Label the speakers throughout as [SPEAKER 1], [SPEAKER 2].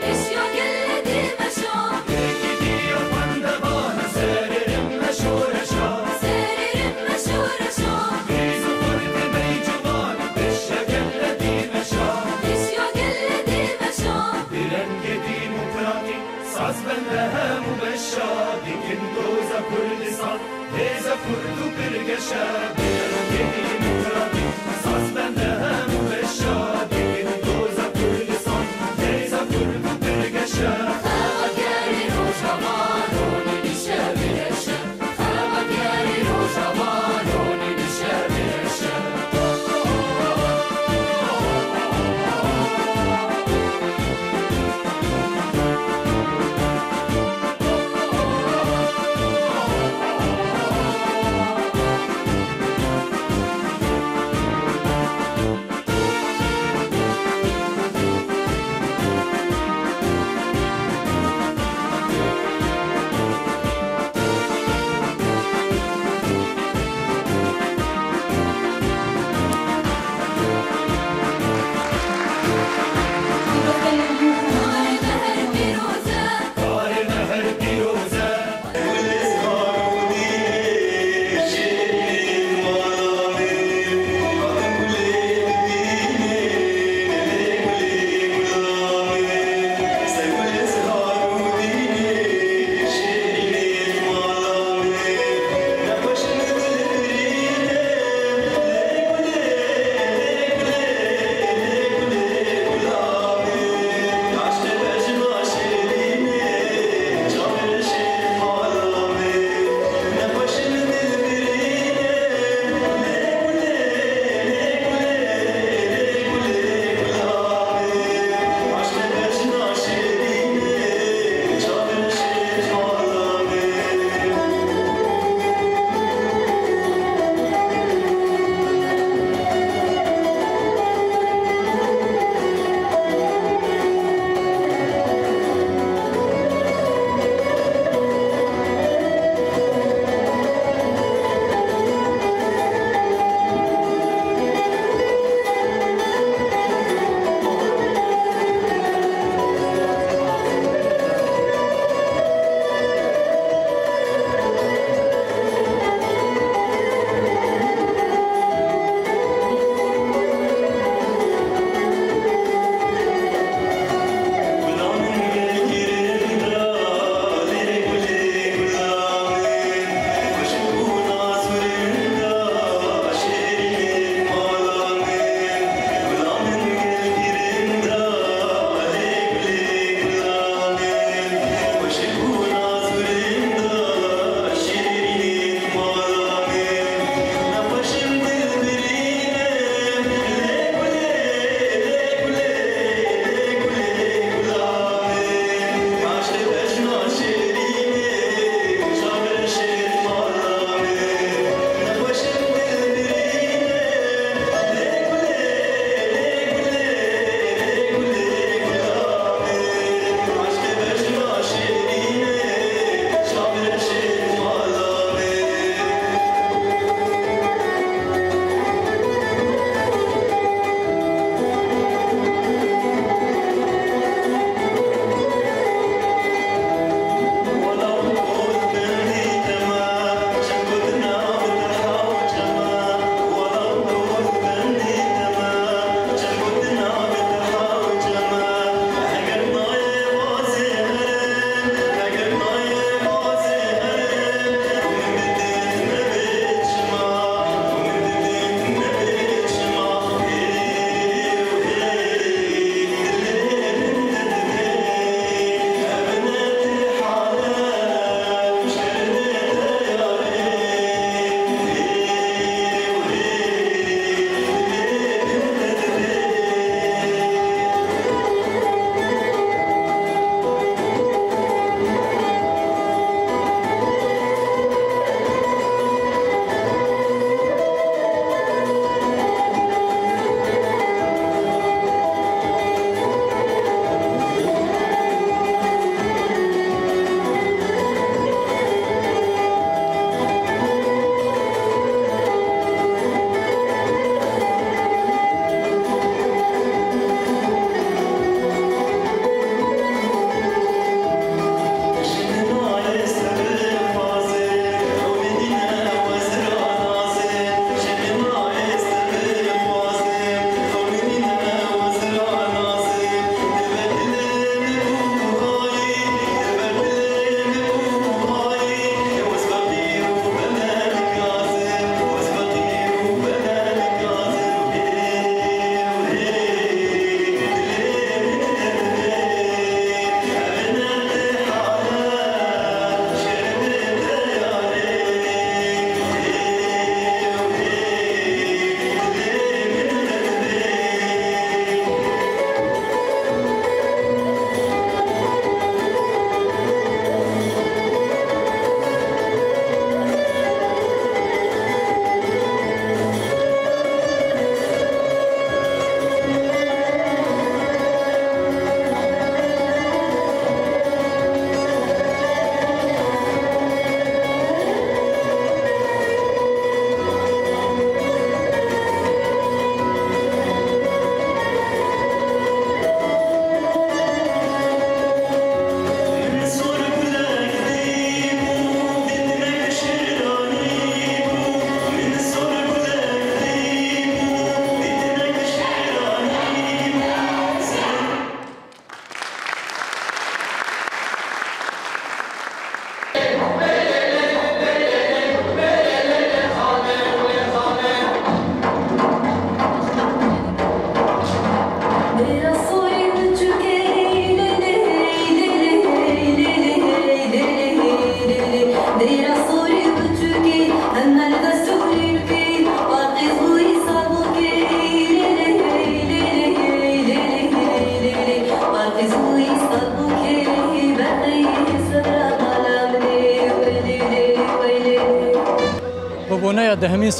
[SPEAKER 1] It's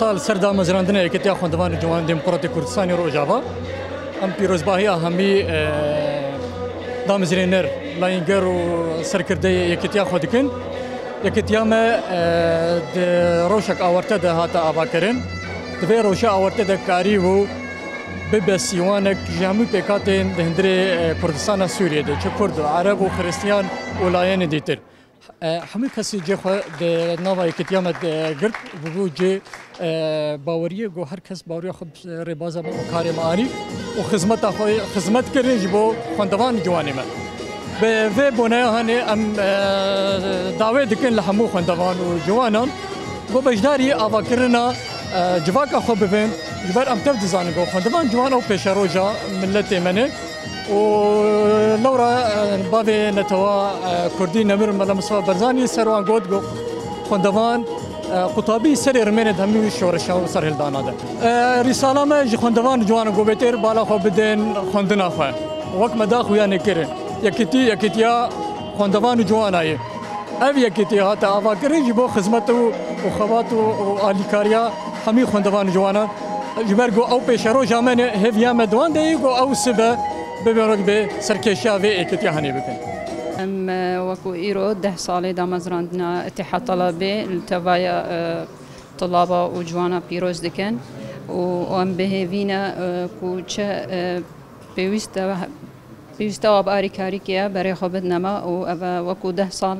[SPEAKER 2] سال سردا مزراندن حرکتی خواندوان جوان دموکرات کردستان روجاوا ام پیروزباهی همی دامزرینر لاینگر و سرکرده یکتیا خود کن یکتیا ما روشک آورته ده هاتا آبا کرن دوی روشا آورته ده کاری و ببسیوانک جامو پیکاتین دهندر کردستان سوریه ده چه کرد عرب و خریستیان و لاین دیتر هەموو جه جێخ ناوایەکە یامەت گرت ببوو جێ باوەریە گۆ کس باوري باوریە خ به بۆ کارێماری و خدمت خدمت خزمەت کردێژ بۆ خوندەوان به من. بە vê بۆنەیە هەنێ ئەم داوێ dikin جوانان. هەموو خوندەوان و جوانان بۆ بەشداری ئاواکردنا به خۆ ببن بەر ئەم تەف دزانگە خوندەوان جوان و پێشەرۆژە منلە و لورا بابي نتوا كردي نمر ملا مصطفى برزاني سروان قود خوندوان قطابی سری رمین دمی شورش او سر هلدان ده رساله ما جی خوندوان جوان گوبتر بالا خو بدن خوندنا خو وک مدا خو یا نکره یکتی یکتیا خوندوان جوان ای او یکتی هات اوا کری جی بو خدمت او خوات او الیکاریا همی خوندوان جوان جبر گو او پیشرو جامن هف یا مدوان دی گو او سبه ببرگ به سرکشی و اکتی هنی بکن ام وكو ايرو ده سالي دا مزراندنا اتحاد طلبه لتوايا اه، طلابه وجوانا بيروز دكن و ام بهوینا اه، کو چه پیوست اه، پیوست و آری کاری برای خود نما و او وکو ده سال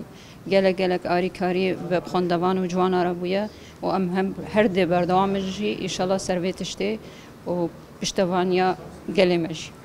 [SPEAKER 2] گله گله آری کاری به خواندوان و جوان عربیه و ام هم هر دی بردوام جی ایشالا سرویتشته و پشتوانیا گله مجی